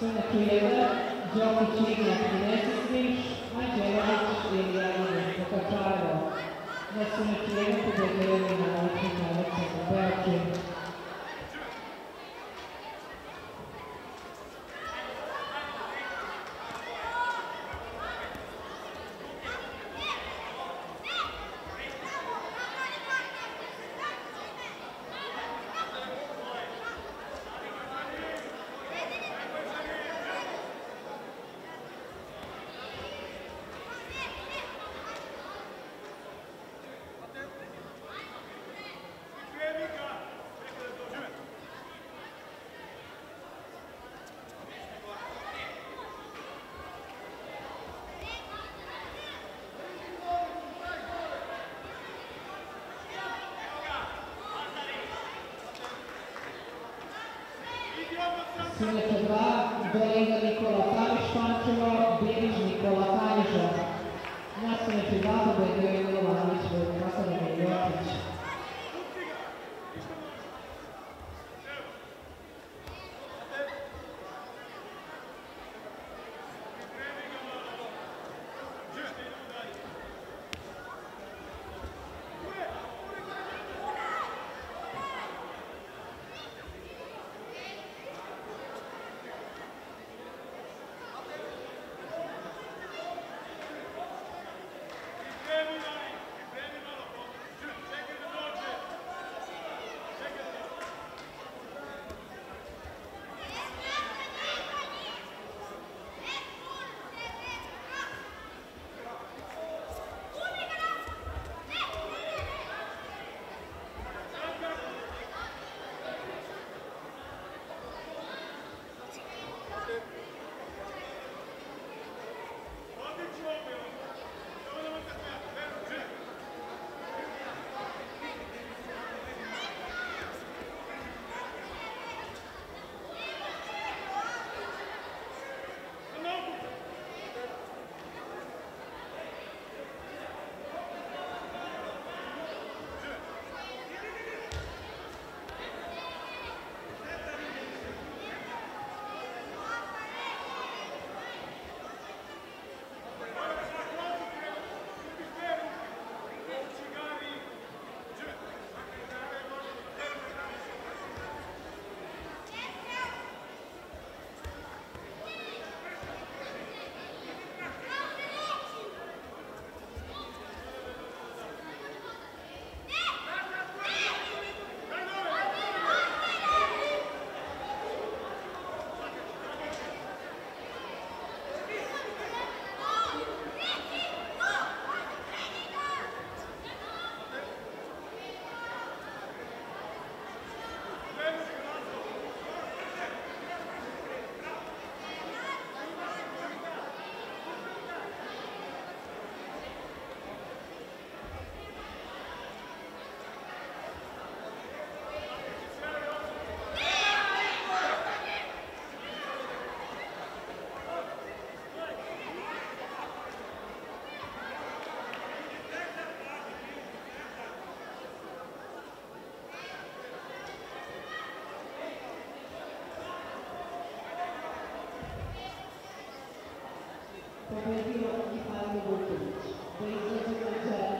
São Pereira, João Tigre, Crianças, Angela, Elia. Suneća 2, Belinda Nikola Taniš Pančeva, Biliž Nikola Taniša. Na Suneća 2 pobedio je Milovanić, Kasanović Jokić. Thank you.